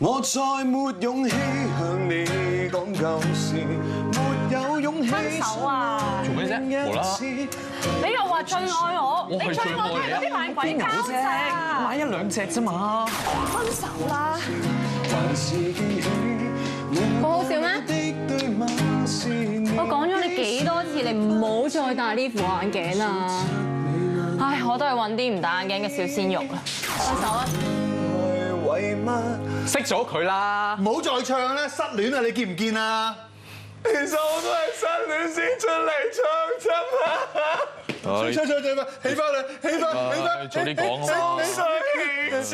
我再沒勇氣向你講舊事，沒有勇氣分手啊做咩啫無啦啦你又話最愛我，最愛都係嗰啲買鬼膠啫？買一兩隻啫嘛。分手啦！還是記起好好笑咩我講咗你幾多次，你唔好再戴呢副眼鏡啊！唉，我都係揾啲唔戴眼鏡嘅小鮮肉啦。分手啊！愛為乜？識咗佢啦。唔好再唱啦，失戀啊！你見唔見啊？其實我都係失戀先出嚟唱啫嘛。唱唱唱唱，起翻啦，起翻，起翻，早啲講啊嘛誰知？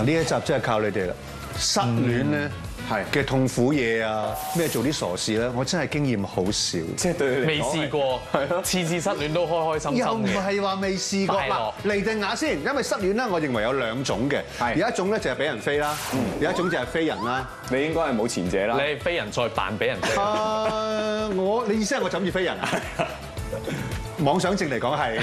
嗱呢一集真係靠你哋啦，失戀咧係嘅痛苦嘢啊，咩做啲傻事咧，我真係經驗好少。即係對你未試過，次次失戀都開開心心又唔嘅。係話未試過嗱，嚟定下先，因為失戀咧，我認為有兩種嘅，係有一種咧就係俾人飛啦，有一種就係飛人啦。你應該係冇前者啦你。係飛人再扮俾人飛。啊！我你意思係我枕住飛人啊？妄想症嚟講係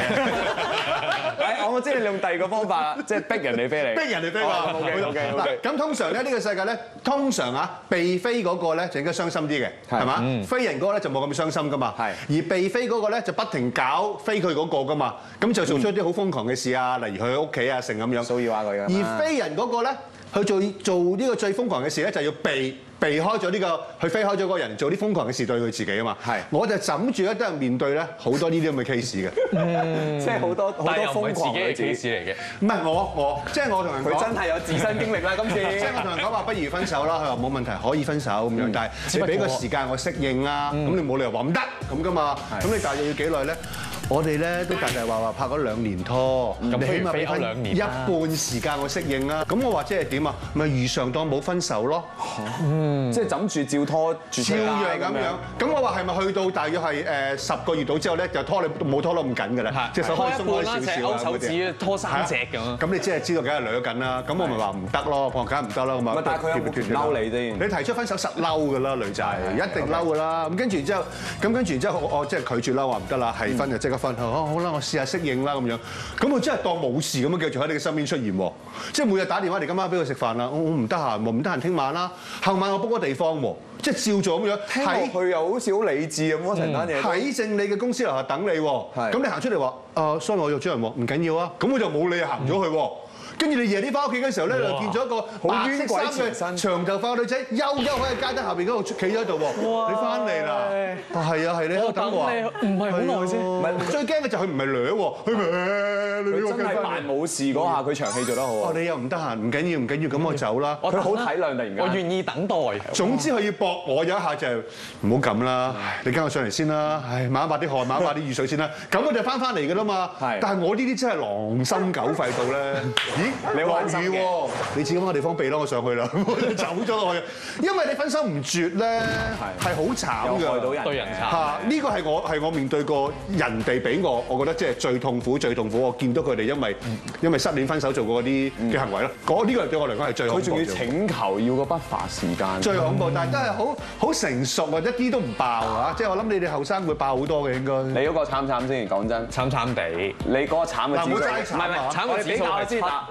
我知你用第二個方法啦，即係逼人哋飛你。逼人哋飛嘛。O K O K O 嗱 K。咁通常咧呢個世界咧，通常啊被飛嗰個咧就應該傷心啲嘅，係係嘛？飛人嗰個咧就冇咁傷心噶嘛。係而被飛嗰個咧就不停搞飛佢嗰個噶嘛，咁就做出啲好瘋狂嘅事啊，例如去屋企啊，成咁樣。騷擾下佢㗎嘛而飛人嗰個咧，去做做呢個最瘋狂嘅事咧，就要避避開咗呢個佢飛開咗嗰個人，做啲瘋狂嘅事對佢自己啊嘛。係我就枕住咧都係面對咧好多呢啲咁嘅 case 嘅。即係好多好多瘋狂嘅 case 嚟嘅。唔係我我，即係我同人佢真係有自身經歷啦，今次。即係我同人講話不如分手啦，佢話冇問題可以分手咁樣，但係你俾個時間我適應啦，咁你冇理由話唔得咁噶嘛，咁你大約要幾耐咧？我哋咧都大大話話拍咗兩年拖，咁起碼俾兩年一半時間我適應啦。咁我話即係點啊？咪如常當冇分手咯，即係枕住照拖住照樣咁樣。咁我話係咪去到大約係誒十個月度之後咧，就拖你冇拖得咁緊㗎啦，隻手可以鬆開少隻少啊勾手指拖三隻咁樣。咁你即係知道梗係兩緊啦，咁我咪話唔得咯，我話梗係唔得啦，咁啊。但係佢有冇唔嬲你先你提出分手實嬲㗎啦，女仔一定嬲㗎啦。咁跟住之後，咁跟住之後，我我即係拒絕啦，話唔得啦，係分就即刻分。好好啦，我試下適應啦咁樣。咁佢真係當冇事咁樣繼續喺你嘅身邊出現喎。即係每日打電話嚟，今晚俾佢食飯啦，我我唔得閒喎，唔得閒聽晚啦。後晚我 book 個地方喎，即係照做咁樣聽落去又好似好理智咁我，成單嘢都。喺正你嘅公司樓下等你咁你行出嚟話，啊，sorry，我約咗人喎，唔緊要啊。咁我就冇理行咗去喎。跟住你夜啲翻屋企嘅時候咧，就見咗一個白色衫冤鬼纏身嘅長頭髮嘅女仔，悠悠喺街燈下邊嗰度企咗喺度喎。你翻嚟啦？啊係啊係，你喺度等我啊？唔係好耐先。唔係最驚嘅就係佢唔係掠喎，佢咪你佢真係扮冇事嗰下，佢場戲做得好哦，啊！你又唔得閒，唔緊要唔緊要，咁我走啦。佢好體諒 突然間。我願意等待。總之佢要搏我有一下就係唔好咁啦，你跟我上嚟先啦，唉抹一抹啲汗，抹一抹啲雨水先啦，咁我就翻翻嚟㗎啦嘛。係但係我呢啲真係狼心狗肺到咧，咦？你玩雨喎，你自己揾個地方避啦，我上去啦，走咗落去。因為你分手唔絕咧，係好慘嘅。害到人對人慘嚇！呢個係我係我面對過人哋俾我，我覺得即係最痛苦、最痛苦。我見到佢哋因為因為失戀分手做過嗰啲嘅行為咯，嗰呢個對我嚟講係最恐怖佢仲要嘅請求要個不法時間。最恐怖，但係真係好好成熟啊，一啲都唔爆啊！即係我諗你哋後生會爆好多嘅應該。你嗰個慘唔慘先？講真，慘慘地。你嗰個慘嘅指數，唔係唔係，慘嘅指數係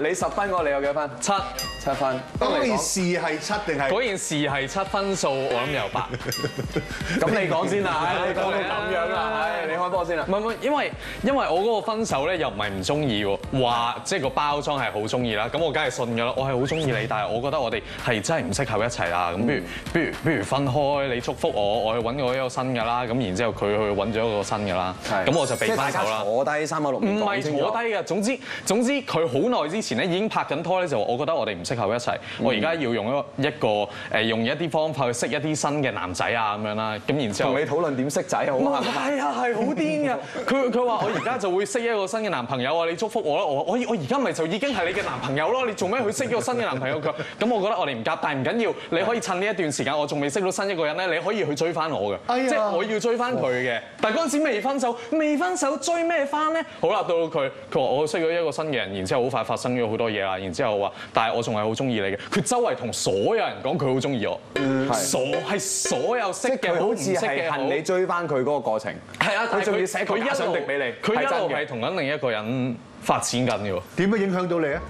你十分嗰個你有幾多分？七七分。嗰件事係七定係？嗰件事係七分數，我諗有八。咁你講先啦，你講到咁樣啦，唉，你開波先啦唔。係唔係，因為因為我嗰個分手咧又唔係唔中意喎，話即係個包裝係好中意啦，咁我梗係信㗎啦，我係好中意你，但係我覺得我哋係真係唔適合一齊啦，咁不如不如不如分開，你祝福我，我去揾我一個新㗎啦，咁然之後佢去揾咗一個新㗎啦，咁我就被即係大家分手啦。坐低三口六唔係坐低嘅，總之總之佢好耐之前前咧已經拍緊拖咧，就話我覺得我哋唔適合一齊，我而家要用一個一個誒用一啲方法去識一啲新嘅男仔啊咁樣啦，咁然之後同。你討論點識仔好啊？係啊，係好癲嘅。佢佢話我而家就會識一個新嘅男朋友啊！你祝福我啦！我我我而家咪就已經係你嘅男朋友咯！你做咩去識一個新嘅男朋友？佢咁我覺得我哋唔夾，但係唔緊要，你可以趁呢一段時間，我仲未識到新一個人咧，你可以去追翻我嘅，即係我要追翻佢嘅。但係嗰陣時未分手，未分手追咩翻咧？好啦，到到佢佢話我識咗一個新嘅人，然之後好快發生咗好多嘢啦，然之後話，但係我仲係好中意你嘅。佢周圍同所有人講佢好中意我，所係所有識嘅佢好唔識似係嘅恨你追翻佢嗰個過程。係啊，佢仲要寫個假想敵俾你佢一路係同緊另一個人發展緊嘅喎。點樣影響到你啊？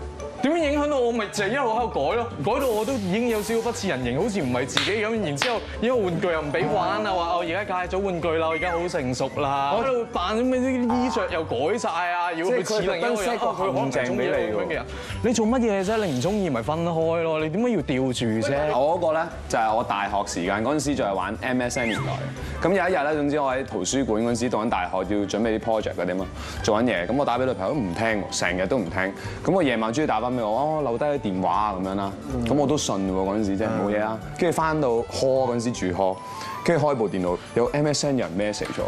點樣影響到我？咪就係一路喺度改咯，改到我都已經有少少不似人形，好似唔係自己咁。然之後，因為玩具又唔俾玩啊，話我而家戒咗玩具啦，我而家好成熟啦，我喺度扮咩啲衣着又改晒啊，要佢似另一個人。佢可能中意俾你咁樣嘅人。你做乜嘢啫？你唔中意咪分開咯？你點解要吊住啫？我嗰個咧就係我大學時間嗰陣時就係玩 MSN 年代。咁有一日咧，總之我喺圖書館嗰陣時讀緊大學，要準備啲 project 嗰啲嘛，做緊嘢。咁我打俾女朋友都唔聽喎，成日都唔聽。咁我夜晚終於打翻俾我，哦留低啲電話啊咁樣啦。咁我都信喎嗰陣時，即係冇嘢啦。跟住翻到 hall 嗰陣時住 hall，跟住開部電腦有 MSN 有人 message 咗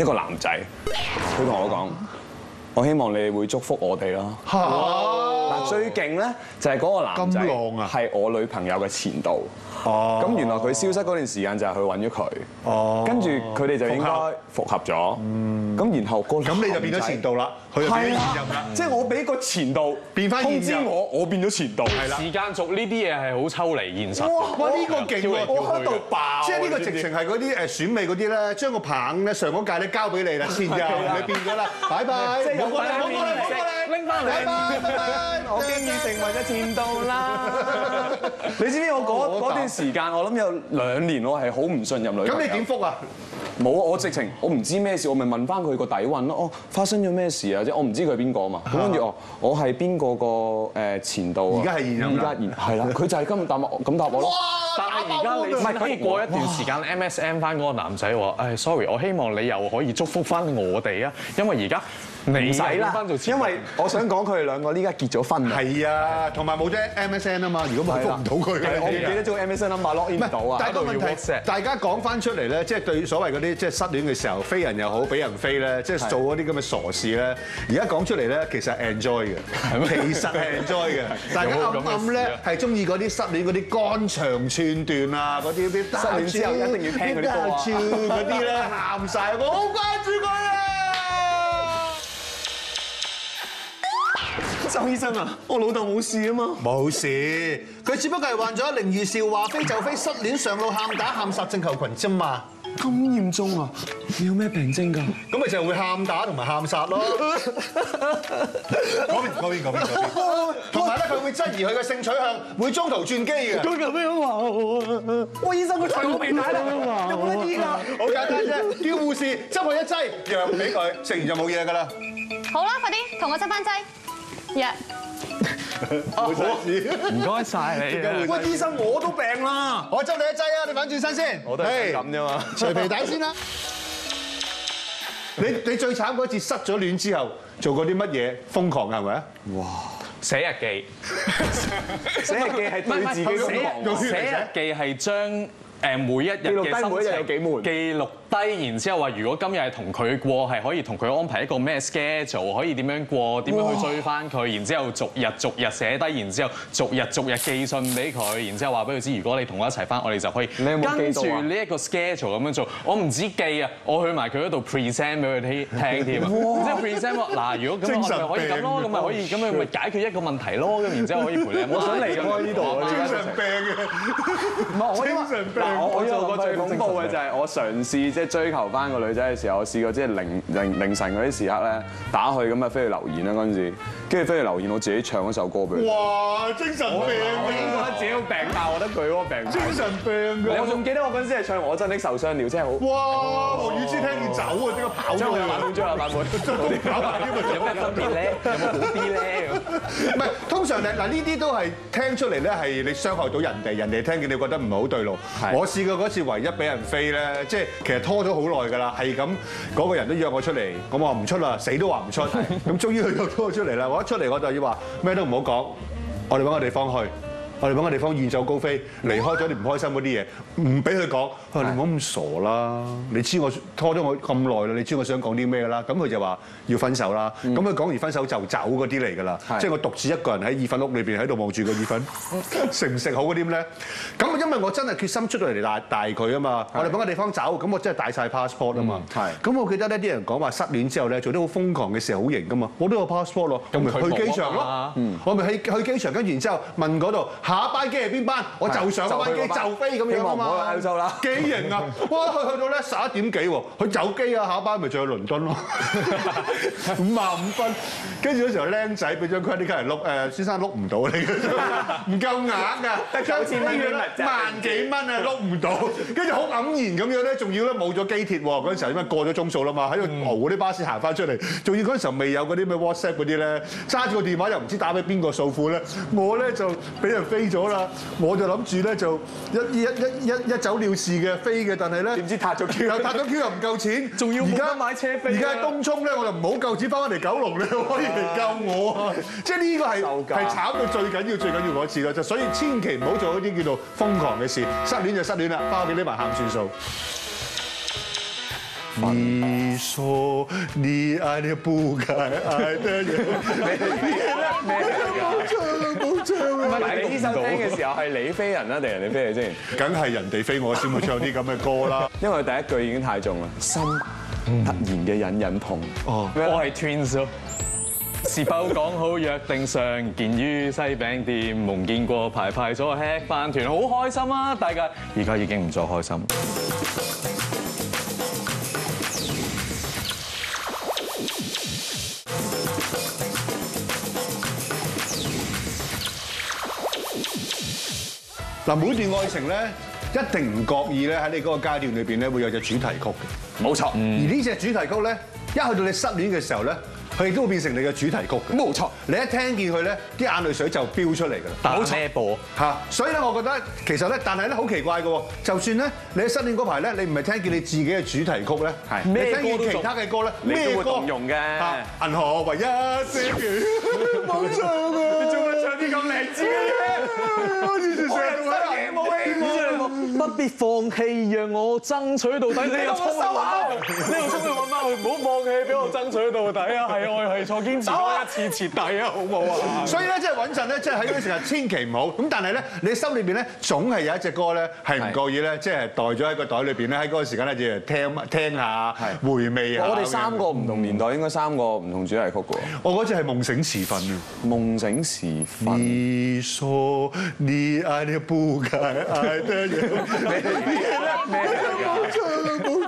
一個男仔，佢同我講：我希望你會祝福我哋啦。嗱最勁咧就係嗰個男仔係我女朋友嘅前度。哦咁原來佢消失嗰段時間就係去揾咗佢。哦跟住佢哋就應該復合咗。咁然後個咁你就變咗前度啦，佢就變咗現任啦。即係我俾個前度變翻通知我，我變咗前度。係時間軸呢啲嘢係好抽離現實嘅。哇！呢個勁喎，我喺度爆即係呢個直情係嗰啲誒選美嗰啲咧，將個棒咧上嗰屆咧交俾你啦，前任你變咗啦，拜拜，即係有冇過嚟，冇過嚟，冇過嚟，拎翻嚟拜拜，拜拜，我經已成為咗前度啦！你知唔知我嗰嗰段時間，我諗有兩年，我係好唔信任女。咁你點覆啊？冇啊！我直情我唔知咩事，我咪問翻佢個底韻咯。哦，發生咗咩事啊？即係我唔知佢係邊個啊嘛。咁跟住哦，我係邊個個誒前度啊？而家係現任啦而家現係啦。佢就係今日答我 咁答我咯。但係而家你唔係可以過一段時間 MSN 翻嗰個男仔話：誒，sorry，我希望你又可以祝福翻我哋啊，因為而家你唔使啦翻做，前因為我想講佢哋兩個呢家結咗婚啊。係啊，同埋冇咗 MSN 啊嘛，如果冇覆唔到佢嘅，我唔記得咗 MSN number log in 唔到啊。但係個問題，大家講翻出嚟咧，即係對所謂嗰啲即係失戀嘅時候，飛人又好，俾人飛咧，即係做嗰啲咁嘅傻事咧。而家講出嚟咧，其實 enjoy 嘅，其實係 enjoy 嘅。大家暗暗咧係中意嗰啲失戀嗰啲肝腸寸斷啊，嗰啲啲失戀之後一定要聽嗰啲歌啊嗰啲咧喊晒，我好關注佢啊！周醫生啊，我老豆冇事啊嘛。冇事，佢只不過係患咗靈異笑話飛就飛失戀上路喊打喊殺症候群啫嘛。咁嚴重啊？你有咩病徵㗎？咁咪就係會喊打同埋喊殺咯。嗰邊嗰邊嗰邊嗰邊，同埋咧佢會質疑佢嘅性取向，會中途轉機嘅。佢咁樣話我啊！喂，醫生，佢除我皮帶啦，有冇得醫㗎？好簡單啫，叫護士執佢一劑藥俾佢，食完就冇嘢㗎啦。好啦，快啲同我執翻劑藥。冇事，唔該晒你啊。喂，醫生，我都病啦。我執你一劑啊！你反轉身先。我都係咁啫嘛。除皮帶先啦。你你最慘嗰次失咗戀之後，做過啲乜嘢瘋狂係咪啊？哇寫日記，寫日記係對自己咁寫日記係將誒每一日嘅心每一日有幾悶情記錄低，然之後話如果今日係同佢過，係可以同佢安排一個咩 schedule，可以點樣過，點樣去追翻佢，然之後逐日逐日寫低，然之後逐日逐日寄信俾佢，然之後話俾佢知，如果你同我一齊翻，我哋就可以你有冇跟住呢一個 schedule 咁樣做。我唔止記啊，我去埋佢嗰度 present 俾佢聽聽添啊，即係 present 話嗱，如果咁我咪可以咁咯，咁咪可以咁樣咪解決一個問題咯，咁然之後可以陪你。我想離開呢度啊精神病嘅。唔係我因為我做過最恐怖嘅就係我嘗試即係追求翻個女仔嘅時候，我試過即係凌凌凌晨嗰啲時刻咧打去咁啊飛去留言啦嗰陣時，跟住飛去留言我自己唱嗰首歌俾佢。哇！精神病我覺啊！得自己好病，但我覺得佢嗰個病精神病㗎！我仲記得我嗰陣時係唱《我真的受傷了》，真係好。哇！黃雨之走啊，即刻跑將佢過去版本，將佢版本。跑埋添啊！有咩分別咧？有冇好啲咧？唔係，通常咧嗱呢啲都係聽出嚟咧係你傷害到人哋，人哋聽見你覺得唔係好對路。我試過嗰次唯一俾人飛咧，即係其實拖咗好耐㗎啦，係咁嗰個人都約我出嚟，咁我話唔出啦，死都話唔出，咁終於佢約咗我出嚟啦，我一出嚟我就要話咩都唔好講，我哋揾個地方去。我哋揾個地方遠走高飛，離開咗你唔開心嗰啲嘢，唔俾佢講。佢話你唔好咁傻啦，你知我拖咗我咁耐啦，你知我想講啲咩㗎啦？咁佢就話要分手啦。咁佢講完分手就走嗰啲嚟㗎啦，即係我獨自一個人喺意粉屋裏邊喺度望住個意粉，食唔食好嗰啲咧？咁因為我真係決心出到嚟帶帶佢啊嘛，我哋揾個地方走，咁我真係帶晒 passport 啊嘛。係咁我記得呢啲人講話失戀之後咧，做啲好瘋狂嘅事好型㗎嘛，我都有 passport 咯，咁咪去機場咯。我咪去去機場，跟住然之後問嗰度下一班機係邊班，我就上嗰班機就飛咁樣啊嘛。去歐洲啦。幾型啊！哇，佢去到咧十一點幾喎，佢走機啊，下一班咪仲去倫敦咯，五萬五分。跟住嗰時候僆仔俾張 credit card 嚟碌，誒先生碌唔到你，唔夠額㗎，得九千蚊啦，萬幾蚊啊碌唔到，跟住好黯然咁樣咧，仲要咧冇咗機鐵喎，嗰陣時候因為過咗鐘數啦嘛，喺度熬嗰啲巴士行翻出嚟，仲要嗰陣時候未有嗰啲咩 WhatsApp 嗰啲咧，揸住個電話又唔知打俾邊個訴苦咧，我咧就俾人飛咗啦，我就諗住咧就一一一一一走了事嘅飛嘅，但係咧點知撻咗 Q 又撻咗 Q 又唔夠錢，仲要冇而家得買車飛啊。而家喺東涌咧，我就唔好夠錢翻返嚟九龍，你可以嚟救我啊！即係呢個係係慘到最緊要最緊要嗰次咯，就所以千祈唔好做嗰啲叫做瘋狂嘅事，失戀就失戀啦，翻屋企匿埋喊算數。你說你爱你不该爱的人，冇唱啊冇唱啊！唔係你呢首聽嘅時候係你飛人啦，定係人哋飛你先？梗係人哋飛我先會唱啲咁嘅歌啦。因為第一句已經太重啦，心突然嘅隱隱痛。哦，我係 twins 咯。是否講好約定上見於西餅店，夢見過排排坐吃飯團，好開心啊！大家而家已經唔再開心。嗱，每段愛情咧，一定唔覺意咧喺你嗰個階段裏邊咧，會有隻主題曲嘅。冇錯，而呢隻主題曲咧，一去到你失戀嘅時候咧，佢亦都會變成你嘅主題曲嘅。冇錯。你一聽見佢咧，啲眼淚水就飆出嚟㗎啦。打咩波？嚇！所以咧，我覺得其實咧，但係咧好奇怪嘅喎，就算咧你喺失戀嗰排咧，你唔係聽見你自己嘅主題曲咧，係你聽見其他嘅歌咧，咩歌動容嘅嚇銀河唯一些嘅 冇唱啊！你做乜唱啲咁勵志嘅嘢？我以前成日都喺冇希望。不必放棄，讓我爭取到底。你又衝去揾翻佢，你又衝去揾翻佢，唔好放棄，俾我爭取到底啊！係愛係錯，堅持多一次徹底啊，好唔好啊？所以咧，即係穩陣咧，即係喺嗰啲時候千祈唔好。咁但係咧，你心裏邊咧，總係有一隻歌咧，係唔覺意咧，即係袋咗喺個袋裏邊咧，喺嗰個時間咧，就聽聽下、回味下。我哋三個唔同年代應該三個唔同主題曲嘅喎。我嗰隻係夢醒時分啊！夢醒時分，你說你愛你不該愛的人，咩冇唱啊冇唱啊！唔係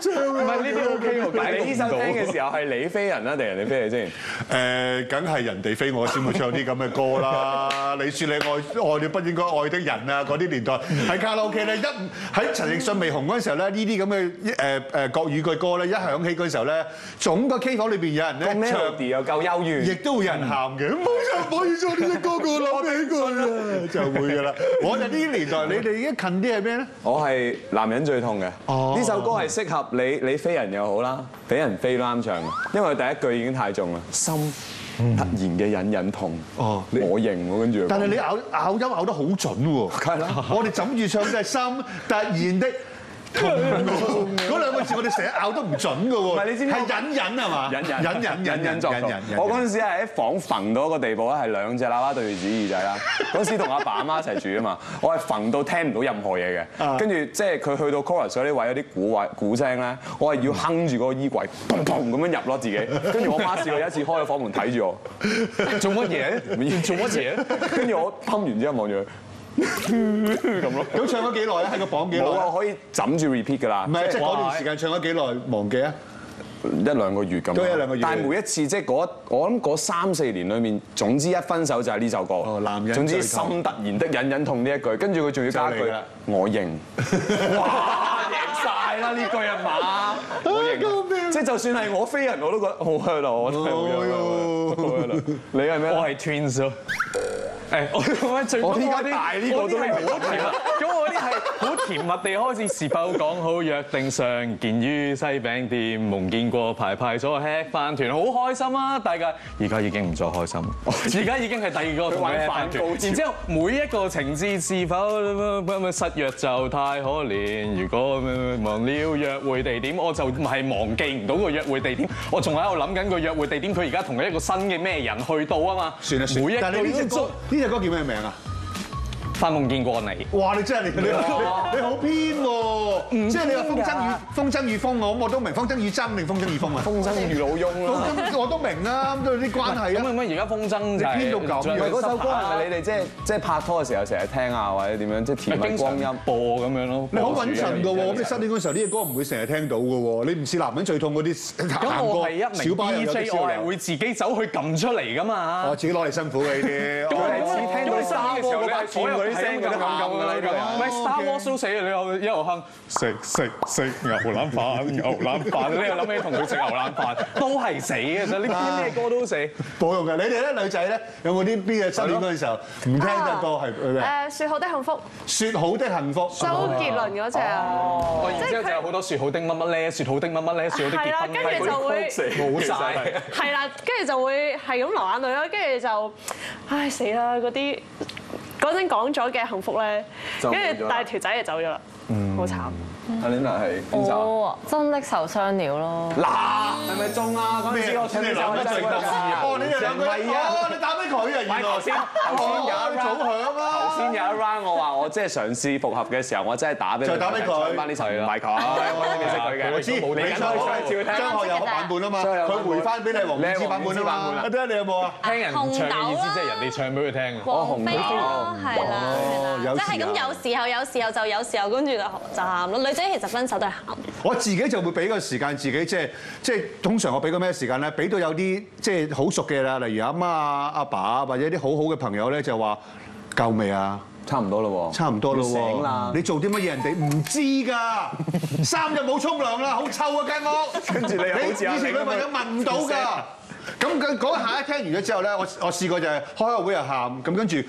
呢啲 OK 喎，但係你呢首聽嘅時候係你飛人啊，定係人哋飛你先？誒，梗係人哋飛我先會唱啲咁嘅歌啦！你説你愛愛你不應該愛的人啊，嗰啲年代喺卡拉 OK 咧，一喺陳奕迅未紅嗰陣時候咧，呢啲咁嘅誒誒國語嘅歌咧，一響起嗰陣時候咧，總個 K 房裏邊有人個咧唱。又夠優越，亦都會有人喊嘅，冇就唔可以做呢啲歌，我諗起佢啦，就會噶啦。我哋呢啲年代，你哋已經近啲係咩咧？我係男人最痛嘅。哦呢首歌係適合你，你飛人又好啦，俾人飛都啱唱嘅，因為第一句已經太重啦，心。突然嘅隱隱痛。哦。你我認喎，跟住。但係你咬咬音咬得好準喎，梗係啦。我哋枕住唱嘅係心突然的痛，嗰兩個字我哋成日拗都唔準嘅喎。唔係你知唔知係隱隱係嘛？隱隱隱隱隱隱作。我嗰陣時係喺房揈到一個地步咧，係兩隻喇叭對住耳仔啦。嗰陣時同阿爸阿媽一齊住啊嘛，我係揈到聽唔到任何嘢嘅。跟住即係佢去到 chorus 嗰啲位有啲鼓位鼓聲咧，我係要哼住嗰個衣櫃，砰砰咁樣入咯自己。跟住我媽試過有一次開咗房門睇住我，做乜嘢？做乜嘢？跟住我砰完之後望住佢 咁咯。咁唱咗幾耐咧？喺個房幾耐？冇啊，可以枕住 repeat 㗎啦。唔係，即係嗰段哇時間唱咗幾耐？忘記啊！一兩個月咁，都一兩個月但係每一次即係嗰我諗嗰三四年裡面，總之一分手就係呢首歌。哦男人總之心突然的隱隱痛呢一句，跟住佢仲要加一句我認。哇！贏晒啦呢句啊嘛！我認，即係就算係我飛人我都覺得好 hurt 啊！我真係好 hurt 你係咩？我係 twins 咯。誒，我我最我依家大呢個都未冇提啦。咁我啲係好甜蜜地開始，是否講好約定上見於西餅店，夢見過排排坐吃飯團，好開心啊！大家而家已經唔再開心，而家已經係第二個同佢吃飯團。然之後每一個情節是否失約就太可憐，如果忘了約會地點，我就唔係忘記唔到個約會地點，我仲喺度諗緊個約會地點，佢而家同一個新嘅咩人去到啊嘛。算啦算每一。呢隻歌呢隻歌叫咩名啊？發夢見過你。哇！你真係你你好偏喎，即係你話風箏與風箏與風我咁我都明，風箏與箏定風箏與風啊？風箏與老翁風啦。箏我都明啦，咁都有啲關係啊。咁咁而家風箏就係你編到咁唔係嗰首歌係咪你哋即係即係拍拖嘅時候成日聽啊，或者點樣即係甜蜜光陰？播咁樣咯。你好穩陣㗎喎，咁你失戀嗰時候呢啲歌唔會成日聽到㗎喎，你唔似男人最痛嗰啲咁行過我係一名小巴又有 DJ，啲燒我係會自己走去撳出嚟㗎嘛。我自己攞嚟辛苦嘅呢啲。咁哦你似聽到咁你沙窩嗰把所有劍嗰啲聲嗰啲喊㗎啦呢個人唔係 Star Wars 都死啊！你又一路哼食食食牛腩飯，牛腩飯，你又諗起同佢食牛腩飯，都係死嘅啫。你聽咩歌都死。冇用嘅，你哋咧女仔咧有冇啲邊嘅失戀嗰陣時候唔聽得歌係咩？誒，説好的幸福，説好的幸福。周杰倫嗰只啊，哦，然之後就有好多説好的乜乜咧，説好的乜乜咧，説好的結婚跟住就會冇晒。係啦，跟住就會係咁流眼淚啦，跟住就唉死啦嗰啲嗰陣講咗嘅幸福咧，跟住但係條仔就走咗啦，好慘。阿 Lina 係邊首？哦，真的受傷了咯。嗱，係咪中啊？嗰陣時我唱呢首兩個最得意啊！哦，你哋兩個，唔係啊哦，你打俾佢啊！原來頭先頭先有一哦你早響啊！頭先有一 round 我話我即係嘗試復合嘅時候，我真係打俾佢就打俾佢唱翻呢首唔係佢，我認識佢嘅。我知，冇你你唱唱張學友版本啊嘛，張學友版本佢回翻俾你黃燕姿版本啊嘛。啊阿爹，你有冇啊？聽人唱嘅意思即係人哋唱俾佢聽啊。王菲咯，係啦即係咁有時候有時候就有時候，跟住就就喊咯。女仔其實分手都係喊，我自己就會俾個時間自己，即係即係通常我俾個咩時間咧？俾到有啲即係好熟嘅啦，例如阿媽啊、阿爸啊，或者啲好好嘅朋友咧，就話夠未啊？差唔多啦喎，差唔多啦要醒啦喎！你做啲乜嘢人哋唔知㗎，三日冇沖涼啦，好臭啊間屋。跟住你又好似阿以前女朋友聞唔到㗎。咁佢嗰下一聽完咗之後咧，我我試過就係開個會又喊，咁跟住嗰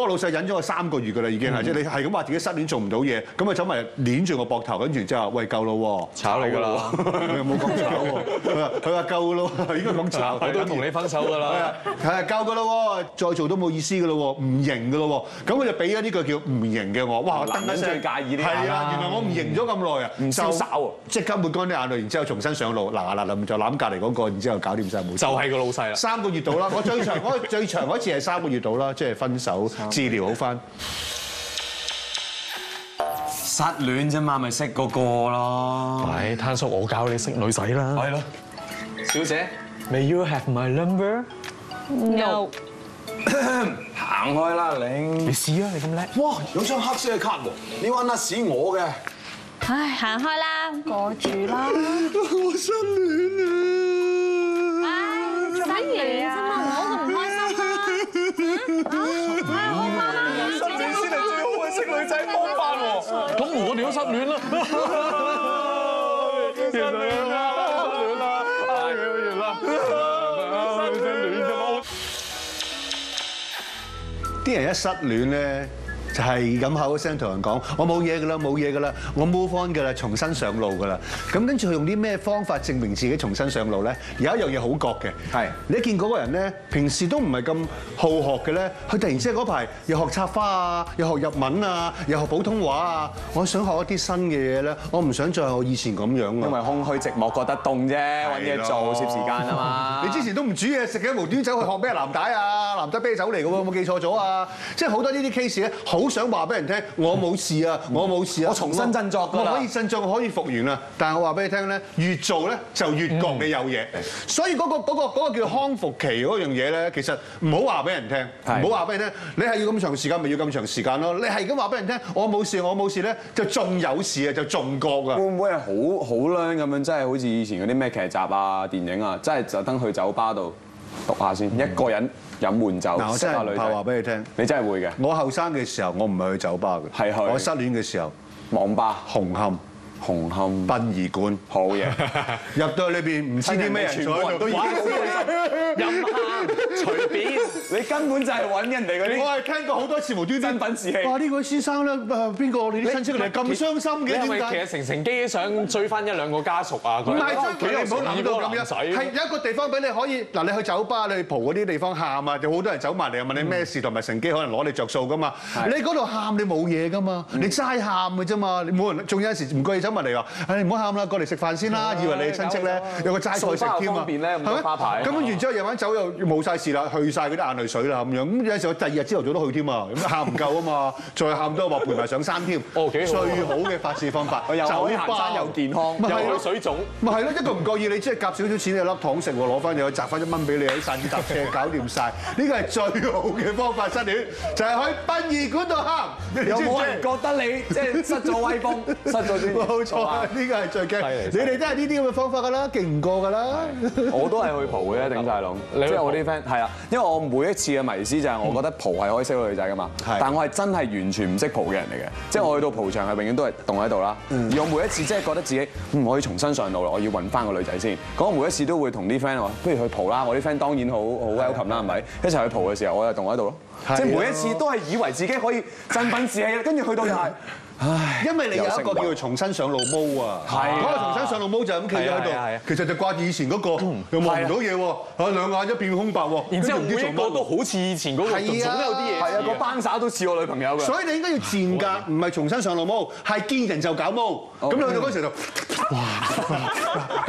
個老細忍咗我三個月㗎啦，已經係即係你係咁話自己失戀做唔到嘢，咁啊走埋攆住我膊頭，跟住之後喂夠咯喎，炒你㗎啦，佢又冇講炒喎，佢 話佢話夠咯，應該講炒。我都同你分手㗎啦。係啊，夠㗎咯喎，再做都冇意思㗎咯喎，唔型㗎咯喎，咁佢就俾咗呢個叫唔型嘅我，哇！我噔一聲男人最介意呢係啊，原來我唔型咗咁耐啊，唔瀟灑喎即刻抹乾啲眼淚，然之後重新上路，嗱嗱嗱就攬隔離嗰個，然之後搞掂晒冇係個老細啦。三個月到啦，我最長我最長嗰次係三個月到啦，即係分手治療好翻。失戀啫嘛，咪識嗰個咯。係，攤叔我教你識女仔啦。係咯，小姐，May you have my number？No，行開啦你。你試啊，你咁叻。哇！有張黑色嘅卡喎，你玩得屎我嘅。唉，行開啦，過住啦。我失戀啊！唉，做乜嘢啊？嘛，我都唔開心啦。失戀先係最好嘅識女仔方法喎。咁我哋都失戀啦。失戀啦，失戀啦，哎完啦，失戀啫嘛。啲人一失戀咧，就係咁口一聲同人講：我冇嘢㗎啦，冇嘢㗎啦，我 move on 㗎啦，重新上路㗎啦。咁跟住佢用啲咩方法證明自己重新上路咧？有一樣嘢好覺嘅，係你一見嗰個人咧，平時都唔係咁好學嘅咧，佢突然之間嗰排又學插花啊，又學日文啊，又學普通話啊，我想學一啲新嘅嘢咧，我唔想再學我以前咁樣啊。因為空虛寂寞覺得凍啫，揾嘢做攝時間啊嘛。你之前都唔煮嘢食嘅，無端走去學咩藍帶啊、藍帶啤酒嚟嘅喎，有冇記錯咗啊？即係好多呢啲 case 咧，好想話俾人聽，我冇事啊，我冇事啊，我重新振作我可以振作，我可以復原啦。但係我話俾你聽咧，越做咧就越覺你有嘢，所以嗰個嗰個嗰個叫康復期嗰樣嘢咧，其實唔好話俾人聽，唔好話俾人聽，你係要咁長時間，咪要咁長時間咯。你係咁話俾人聽，我冇事，我冇事咧，就仲有事啊，就仲覺啊會。唔會係好好靚咁樣？真係好似以前嗰啲咩劇集啊、電影啊，真係特登去酒吧度讀下先，一個人飲悶酒，嗱，我識真係唔怕話。俾你聽，你真係會嘅，我後生嘅時候，我唔係去酒吧嘅，係去我失戀嘅時候。網吧。紅磡紅磡殯儀館好嘢，入到去裏邊唔知啲咩人坐喺度，都已經任行隨便。你根本就係揾人哋嗰啲。我係聽過好多次無端端真品自棄哇！呢位先生咧，誒邊個？你啲親戚嚟咁傷心嘅你係咪點解？其實成成機想追翻一兩個家屬啊？唔係，佢你唔好諗到咁樣，係有一個地方俾你可以嗱，你去酒吧、你去蒲嗰啲地方喊啊，有好多人走埋嚟問你咩事，同埋成機可能攞你着數噶嘛。你嗰度喊你冇嘢噶嘛，你齋喊嘅啫嘛，你冇人，仲有陣時唔過意走埋嚟話，唉唔好喊啦，過嚟食飯先啦，以為你親戚咧有個齋菜食添啊，方便咧咁多花牌咁跟住之後夜晚走又冇晒事啦，去晒嗰啲眼淚水啦咁樣，咁有陣時我第二日朝頭早都去添啊，咁喊唔夠啊嘛，再喊多話陪埋上山添。哦幾好最好嘅發泄方法，又行山又健康又有水腫。咪係咯，一個唔覺意你即係夾少少錢有粒糖食喎，攞翻又去擲翻一蚊俾你喺散搭車搞掂晒。呢個係最好嘅方法失戀，就係去殯儀館度喊。有冇人覺？覺得你即係失咗威風，失咗啲？冇錯，呢個係最驚。你哋都係呢啲咁嘅方法㗎啦，勁唔過㗎啦。我都係去蒲嘅，頂晒籠。即係我啲 friend 係啊，因為我每一次嘅迷思就係我覺得蒲係可以識到女仔㗎嘛係。但我係真係完全唔識蒲嘅人嚟嘅，即係我去到蒲場係永遠都係凍喺度啦。而我每一次即係覺得自己唔可以重新上路啦，我要揾翻個女仔先。咁我每一次都會同啲 friend 話，不如去蒲啦。我啲 friend 當然好好 welcome 啦，係咪？一齊去蒲嘅時候，我就凍喺度咯。即係每一次都係以為自己可以振奮士氣啦，跟住去到又係。因為你有一個叫做重新上路毛啊，係啊。嗰個重新上路毛就係咁企咗喺度，其實就掛住以前嗰個，又望唔到嘢喎，啊兩眼一片空白喎，然之後每一個都好似以前嗰個，總有啲嘢。係啊，個。班耍都似我女朋友嘅。所以你應該要賤格，唔係重新上路毛，係見人就搞毛。咁你去到嗰時就，哇！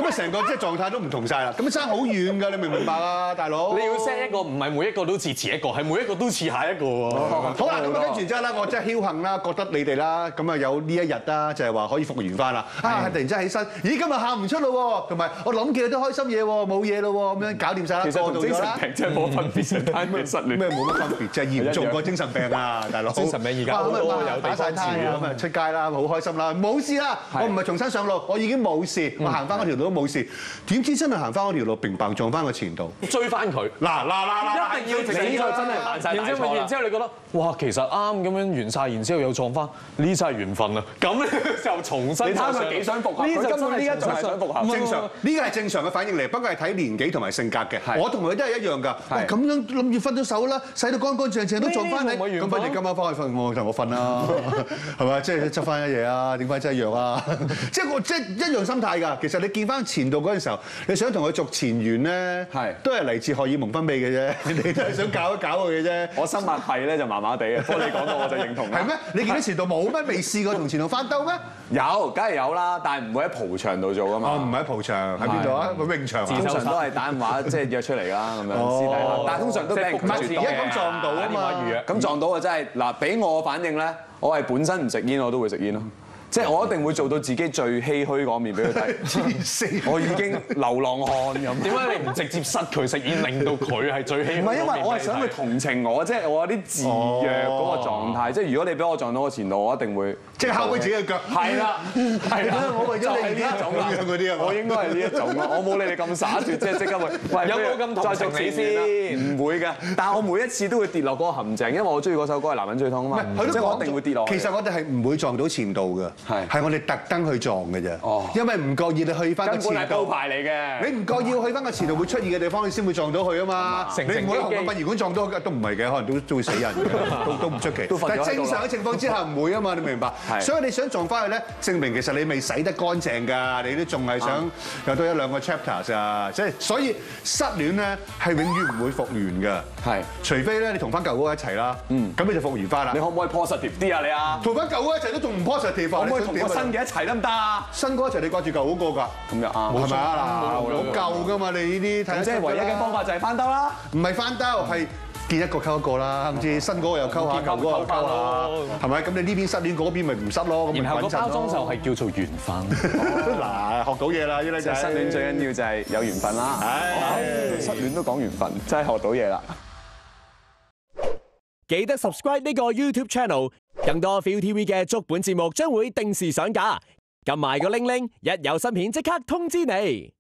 咁啊成個即係狀態都唔同晒啦。咁爭好遠㗎，你明唔明白啊，大佬？你要 set 一個唔係每一個都似前一個，係每一個都似下一個喎。好啦，咁啊跟住之後咧，我真係僥幸啦，覺得你哋啦，咁啊有呢一日啦，就係話可以復原翻啦。啊，突然之間起身，咦，今日喊唔出咯喎，同埋我諗嘅都開心嘢喎，冇嘢咯喎，咁樣搞掂晒啦，其實過同精神。病真係冇分別，成單咩失戀。咩冇乜分別啫，嚴重過精神病啊，大佬！精神病而家好多有地方治啊咁啊出街啦，好開心啦，冇事啦，我唔係重新上路，我已經冇事，我行翻嗰條路都冇事。點知真係行翻嗰條路，並棒撞翻個前度。追翻佢。嗱嗱嗱嗱，一定要直你呢個真係犯晒大然之後，錯然之後你覺得哇，其實啱咁樣完晒，然之後又撞翻，呢真係緣分啊！咁咧就重新你睇下佢幾想復合呢就根本呢一種係想復合正常，呢個係正常嘅反應嚟，不過係睇年紀同埋性格嘅。我同佢都係一樣㗎。咁樣諗住分咗手啦，洗到乾乾淨淨都撞翻你，咁不如今晚翻去瞓，我同我瞓啦，係咪？即係執翻一嘢啊？點解真係一樣啊？即係我即係一樣心態㗎。其實你見翻前度嗰陣時候，你想同佢續前緣咧，係都係嚟自荷爾蒙分泌嘅啫，你都係想搞一搞佢嘅啫。我生物系咧就麻麻地嘅，不過你講到我就認同啦。係咩？你見到前度冇咩？未試過同前度翻兜咩？有，梗係有啦，但係唔會喺蒲場度做噶嘛。哦，唔喺蒲場，喺邊度啊？喺泳場啊。通常都係打電話即係約出嚟啦，咁樣私底下。但係通常都俾人拒唔係而家咁撞到啊嘛咁撞到啊！真係嗱，俾我反應咧，我係本身唔食煙，我都會食煙咯。即係我一定會做到自己最唏噓嗰面俾佢睇。黐線我已經流浪漢咁。點解你唔直接塞佢食煙，令到佢係最希唔係因為我係想佢同情我，即係我有啲自虐嗰個狀態。即係如果你俾我撞到我前度，我一定會即係敲開自己嘅腳。係啦，係啦，我為咗你呢一種啦啲啊我應該係呢一種咯，我冇你哋咁灑脱，即係即刻會。喂，有冇咁同再情你續先先唔會嘅，但係我每一次都會跌落嗰個陷阱，因為我中意嗰首歌係男人最痛啊嘛，即係我一定會跌落。其實我哋係唔會撞到前度嘅，係係我哋特登去撞嘅啫。哦因為唔覺意你去翻個根本前度。係鋪排嚟嘅。你唔覺意去翻個前度會出現嘅地方，你先會撞到佢啊嘛！你唔會喺紅磡殯儀館撞到，都唔係嘅，可能都都會死人嘅，都都唔出奇。但正常嘅情況之下唔會啊嘛，你明白？係所以你想撞翻去咧，證明其實你未洗得乾淨㗎，你都仲係想有多一兩個 chapters 啊！即係所以失戀咧係永遠唔會復原㗎。係除非咧你同翻舊嗰個一齊啦，嗯咁你就復原翻啦你。可唔可以 positive 啲啊你啊？同翻舊嗰個一齊都仲唔 positive 啊可唔可以同個新嘅一齊得唔得啊？新嗰個一齊，你掛住舊嗰個㗎？咁又啱。係咪啊？嗱，冇好舊㗎嘛，你呢啲睇即係唯一嘅方法就係翻兜啦。唔係翻兜，係見一個溝一個啦，甚至新嗰個又溝下，舊嗰個又溝下，係咪？咁你呢邊失戀，嗰邊咪唔失咯，咁咪然後個穩陣包裝就咯。係叫做緣分。嗱，學到嘢啦，呢靚仔。即係失戀最緊要就係有緣分啦。唉失戀都講緣分，真係學到嘢啦。記得 subscribe 呢個 YouTube channel，更多 ViuTV 嘅足本節目將會定時上架。撳埋個鈴鈴，一有新片即刻通知你。